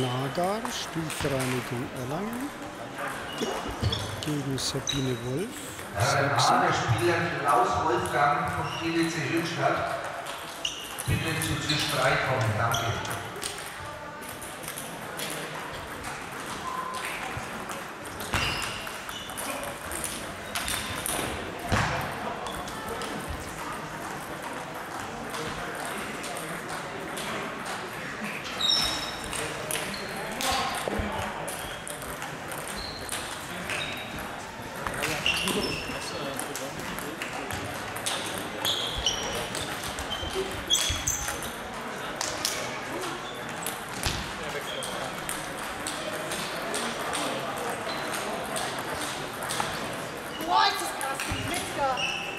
Nagar, Spielvereinigung Erlangen gegen Sabine Wolf. Sachsen. der Spieler Klaus Wolfgang vom GDC Hüllstadt. Bitte zu Tisch 3 kommen, danke. White is casting